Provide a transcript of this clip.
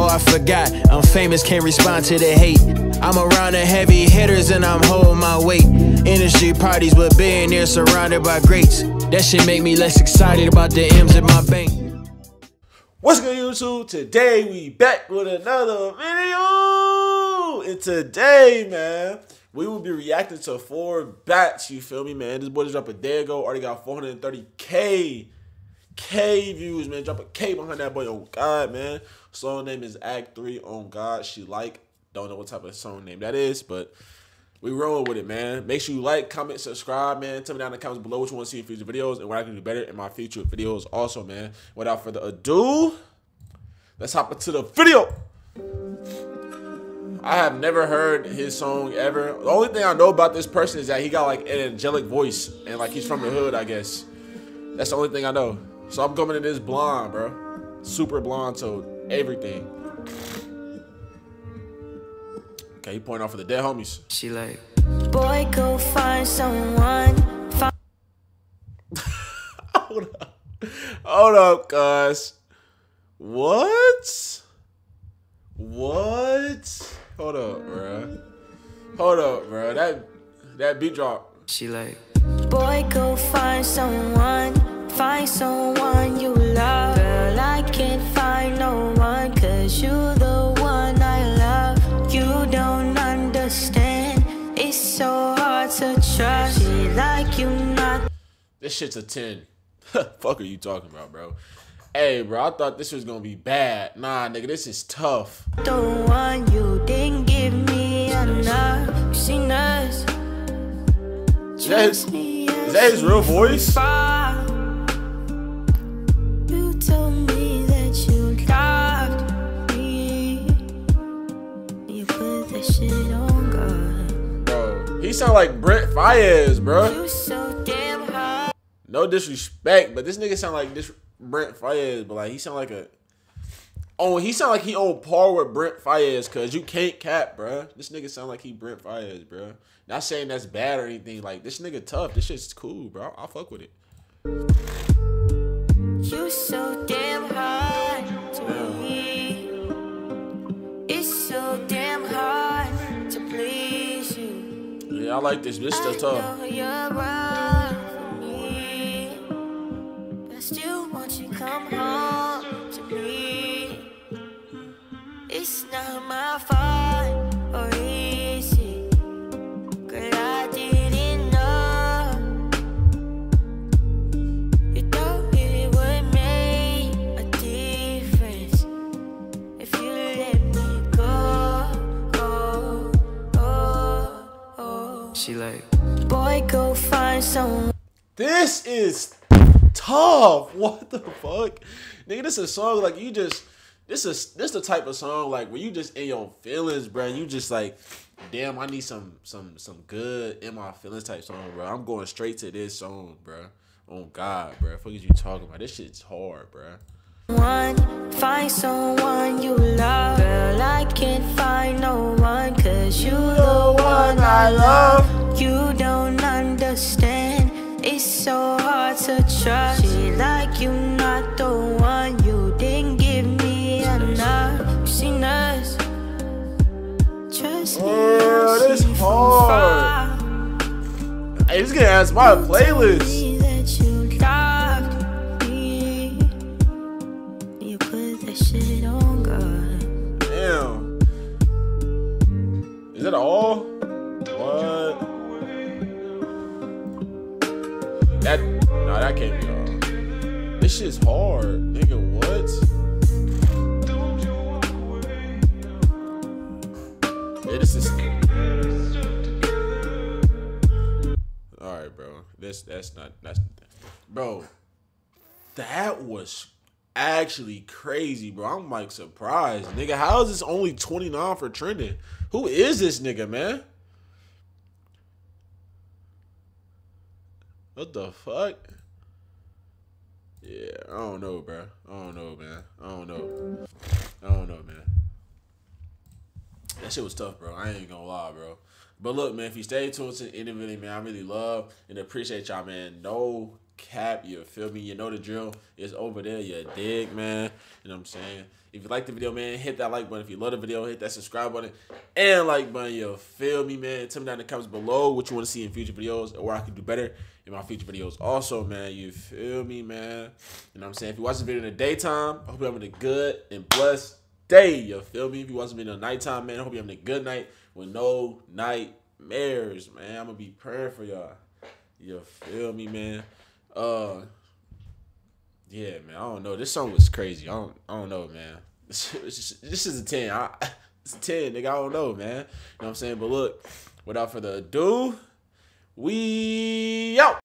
Oh, I forgot, I'm famous, can't respond to the hate. I'm around the heavy hitters and I'm holding my weight. Industry parties with billionaires surrounded by greats. That shit make me less excited about the M's in my bank. What's good, YouTube? Today we back with another video. And today, man, we will be reacting to 4batz. You feel me, man? This boy just dropped a day ago. Already got 430k K views, man. Drop a K behind that boy. Oh God, man. Song name is Act Three. On God, she like. Don't know what type of song name that is, but we rolling with it, man. Make sure you like, comment, subscribe, man. Tell me down in the comments below what you want to see in future videos and what I can do better in my future videos also, man. Without further ado, let's hop into the video. I have never heard his song ever. The only thing I know about this person is that he got like an angelic voice and like he's from the hood, I guess. That's the only thing I know. So I'm coming in this blonde, bro. Super blonde to everything. Okay, he pointing off for the dead homies. She like, Boy, go find someone. Find Hold up. Hold up, guys. What? What? Hold up, bro. Hold up, bro. That that beat drop. she like, Boy, go find someone. Find someone you love. Girl, I can't find no one. Cause you're the one I love. You don't understand. It's so hard to trust. She like you not This shit's a 10. Fuck are you talking about, bro? Hey, bro, I thought this was gonna be bad. Nah, nigga, this is tough. the one. You didn't give me enough. You seen us. Is that his, is that his real voice? Sound like Brent Faiyaz, bro. So. No disrespect, but this nigga sound like this Brent Faiyaz, but like he sound like a Oh, he sound like he on par with Brent Faiyaz, cause you can't cap, bro. This nigga sound like he Brent Faiyaz, bro. Not saying that's bad or anything. Like this nigga tough. This shit's cool, bro. I'll fuck with it. You so damn hot I like this. This I stuff tough. She like, Boy, go find someone. This is tough. What the fuck, nigga? This is a song like you just. This is this the type of song like where you just in your feelings, bro. You just like, damn, I need some some some good in my feelings type song, bro. I'm going straight to this song, bro. Oh God, bro. Fuck is you talking about? This shit's hard, bro. One, find someone you love. Girl, that shit on God. Damn. Is that all? What? That nah, that can't be all. This shit's hard, nigga. What? This that's not that's bro. That was actually crazy, bro. I'm like surprised, nigga. How is this only 29 for trending? Who is this nigga, man? What the fuck? Yeah, I don't know, bro. I don't know, man. I don't know. I don't know, man. That shit was tough, bro. I ain't gonna lie, bro. But look, man, if you stay tuned to the it, man, I really love and appreciate y'all, man. No cap. You feel me? You know the drill. It's over there. You dig, man. You know what I'm saying? If you like the video, man, hit that like button. If you love the video, hit that subscribe button and like button. You feel me, man? Tell me down in the comments below what you want to see in future videos or where I can do better in my future videos. Also, man, you feel me, man? You know what I'm saying? If you watch the video in the daytime, I hope you're having a good and blessed day. You feel me? If you watch the video in the nighttime, man, I hope you're having a good night with no nightmares, man. I'm gonna be praying for y'all. You feel me, man? Uh yeah, man. I don't know. This song was crazy. I don't. I don't know, man. This, this is a ten. I, it's a ten, nigga. I don't know, man. You know what I'm saying? But look, without further ado, we out.